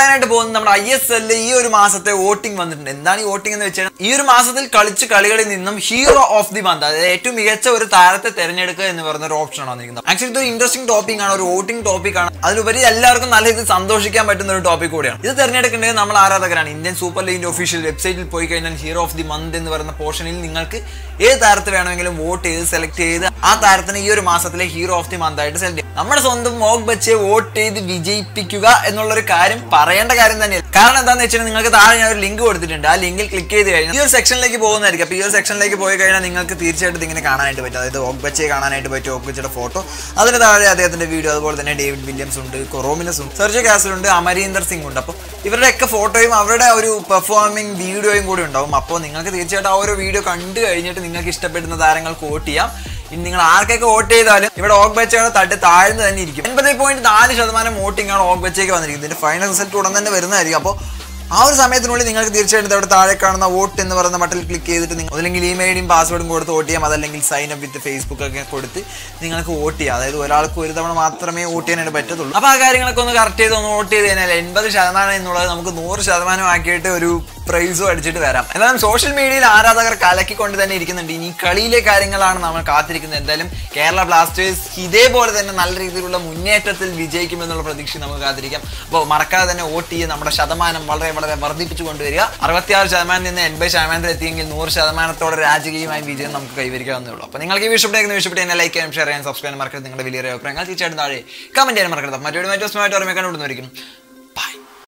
പറയാനായിട്ട് പോകുന്നത് നമ്മുടെ ഐ എസ് എല്ലിൽ ഈ ഒരു മാസത്തെ വോട്ടിംഗ് വന്നിട്ടുണ്ട്. എന്താണ് ഈ വോട്ടിംഗ് എന്ന് വെച്ചാൽ ഈ ഒരു മാസത്തിൽ കളിച്ച കളികളിൽ നിന്നും ഹീറോ ഓഫ് ദി മന്ത് അതായത് ഏറ്റവും മികച്ച ഒരു താരത്തെ തെരഞ്ഞെടുക്കുക എന്ന് പറയുന്ന ഒരു ഓപ്ഷൻ ആണ് വന്നിരിക്കുന്നത്. ആക്ച്വലി ഇതൊരു ഇൻട്രസ്റ്റിംഗ് ടോപ്പിക് ആണ് ഒരു വോട്ടിംഗ് ടോപ്പിക് ആണ്. അതിലുപരി എല്ലാവർക്കും നല്ല രീതിയിൽ സന്തോഷിക്കാൻ പറ്റുന്ന ഒരു ടോപ്പിക് കൂടിയാണ്. ഇത് തെരഞ്ഞെടുക്കേണ്ടത് നമ്മൾ ആരാധകരാണ്. ഇന്ത്യൻ സൂപ്പർ ലീഗിന്റെ ഒഫീഷ്യൽ വെബ്സൈറ്റിൽ പോയി കഴിഞ്ഞാൽ ഹീറോ ഓഫ് ദി മന്ത് എന്ന് പറയുന്ന പോർഷനിൽ നിങ്ങൾക്ക് ഏത് താരത്തെ വേണമെങ്കിലും വോട്ട് ചെയ്ത് സെലക്ട് ചെയ്ത് ആ താരത്തിന് ഈ ഒരു മാസത്തിലെ ഹീറോ ഓഫ് ദി മന്ത് ആയിട്ട് സെലക്ട് ചെയ്യും. നമ്മുടെ സ്വന്തം മോഗ് ബച്ചയെ വോട്ട് ചെയ്ത് വിജയിപ്പിക്കുക എന്നുള്ള ഒരു കാര്യം പറയേണ്ട കാര്യം തന്നെയാണ് കാരണം എന്താണെന്ന് വെച്ചാൽ നിങ്ങൾക്ക് താഴെ ഞാൻ ഒരു ലിങ്ക് കൊടുത്തിട്ടുണ്ട്. ആ ലിങ്കിൽ ക്ലിക്ക് ചെയ്ത് കഴിഞ്ഞാൽ ഈ ഒരു സെക്ഷനിലേക്ക് പോകുന്നതായിരിക്കും. അപ്പോൾ ഈ ഒരു സെക്ഷനിലേക്ക് പോയി കഴിഞ്ഞാൽ നിങ്ങൾക്ക് തീർച്ചയായിട്ടും ഇങ്ങനെ കാണാനായിട്ട് പറ്റും. അതായത് ഓഗ് ബച്ചയെ കാണാനായിട്ട് പറ്റും ഓഗ് ബച്ചയുടെ ഫോട്ടോ അതിന് താഴെ അദ്ദേഹത്തിന്റെ വീഡിയോ അതുപോലെ തന്നെ ഡേവിഡ് വില്യംസ് ഉണ്ട് കൊറോമിനസ് ഉണ്ട് സെർജ് കാസൽ ഉണ്ട് അമരീന്ദർ സിംഗ് ഉണ്ട്. അപ്പോൾ ഇവരുടെയൊക്കെ ഫോട്ടോയും അവരുടെ ഒരു പെർഫോമിംഗ് വീഡിയോയും കൂടി ഉണ്ടാവും. അപ്പോൾ നിങ്ങൾക്ക് തീർച്ചയായിട്ടും ആ ഒരു വീഡിയോ കണ്ടു കഴിഞ്ഞിട്ട് നിങ്ങൾക്ക് ഇഷ്ടപ്പെടുന്ന താരങ്ങൾ കോട്ട് ചെയ്യാം. ഇനി നിങ്ങൾ ആർക്കൊക്കെ വോട്ട് ചെയ്താലും ഇവിടെ ഓഗ് ബച്ചയുടെ തട്ട് താഴ്ന്നു തന്നെ ഇരിക്കും. എൺപത് പോയിന്റ് നാല് ശതമാനം വോട്ടിംഗ് ആണ് ഓഗ് ബച്ചയ്ക്ക് വന്നിരിക്കുന്നത്. ഇതിന്റെ ഫൈനൽ റിസൾട്ട് ഉടൻ തന്നെ വരുന്നതായിരിക്കും. അപ്പോൾ ആ ഒരു സമയത്തിനുള്ളിൽ നിങ്ങൾക്ക് തീർച്ചയായിട്ടും ഇവിടെ താഴെ കാണുന്ന വോട്ട് എന്ന് പറയുന്ന ബട്ടിൽ ക്ലിക്ക് ചെയ്തിട്ട് നിങ്ങൾ അല്ലെങ്കിൽ ഇമെയിലും പാസ്വേഡും കൊടുത്ത് വോട്ട് ചെയ്യാം. അതല്ലെങ്കിൽ സൈൻ അപ്പ് വിത്ത് ഫേസ്ബുക്ക് ഒക്കെ കൊടുത്ത് നിങ്ങൾക്ക് വോട്ട് ചെയ്യാം. അതായത് ഒരാൾക്ക് ഒരു തവണ മാത്രമേ വോട്ട് ചെയ്യാനായിട്ട് പറ്റത്തുള്ളൂ. അപ്പോൾ ആ കാര്യങ്ങളൊക്കെ ഒന്ന് കറക്റ്റ് ചെയ്ത് ഒന്ന് വോട്ട് ചെയ്ത് കഴിഞ്ഞാൽ എൺപത് ശതമാനം എന്നുള്ളത് നമുക്ക് നൂറ് ശതമാനം ആക്കിയിട്ട് ഒരു പ്രൈസും അടിച്ചിട്ട് വരാം. എന്നാലും സോഷ്യൽ മീഡിയയിൽ ആരാധകർ കലക്കിക്കൊണ്ട് തന്നെ ഇരിക്കുന്നുണ്ട്. ഇനി കളിയിലെ കാര്യങ്ങളാണ് നമ്മൾ കാത്തിരിക്കുന്നത്. എന്തായാലും കേരള ബ്ലാസ്റ്റേഴ്സ് ഇതേപോലെ തന്നെ നല്ല രീതിയിലുള്ള മുന്നേറ്റത്തിൽ വിജയിക്കുമെന്നുള്ള പ്രതീക്ഷ നമുക്ക് കാത്തിരിക്കാം. അപ്പോൾ മറക്കാതെ തന്നെ വോട്ട് ചെയ്ത് നമ്മുടെ ശതമാനം വളരെ വളരെ വർദ്ധിപ്പിച്ചു കൊണ്ടുവരിക. അറുപത്തിയാറ് ശതമാനം നിന്ന് എൺപത് ശതമാനത്തിൽ എത്തിയെങ്കിൽ നൂറ് ശതമാനത്തോടെ രാജകീയമായി വിജയം നമുക്ക് കൈവരിക്കാവുന്നേ ഉള്ളൂ. അപ്പോൾ നിങ്ങൾക്ക് ഈ വിഷയപ്പെട്ടെങ്കിൽ വിഷയപ്പെട്ട് ലൈക്ക് ചെയ്യാനും ഷെയർ ചെയ്യാനും സബ്സ്ക്രൈബ് മറക്കരുത്. നിങ്ങളുടെ വലിയ അഭിപ്രായങ്ങൾ തീർച്ചയായിട്ടും താഴെ കമന്റ് ചെയ്യാൻ മറക്കരുത്. മറ്റൊരു മറ്റൊരു സമയത്ത് ഓർമ്മയൊക്കെ കണ്ടുകൊണ്ടിരിക്കും